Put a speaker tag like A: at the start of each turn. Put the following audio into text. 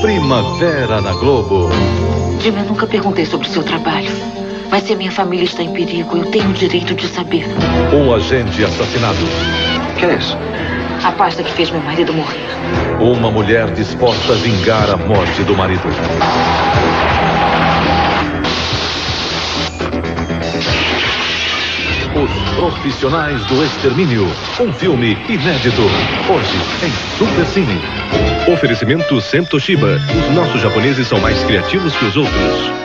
A: Primavera na Globo.
B: Jimmy, eu nunca perguntei sobre o seu trabalho. Mas se a minha família está em perigo, eu tenho o direito de saber.
A: Um agente assassinado.
C: Quem é isso?
B: A pasta que fez meu marido morrer.
A: Uma mulher disposta a vingar a morte do marido. Os Profissionais do Extermínio. Um filme inédito. Hoje em Supercine.
D: Oferecimento Sempre Toshiba. Os nossos japoneses são mais criativos que os outros.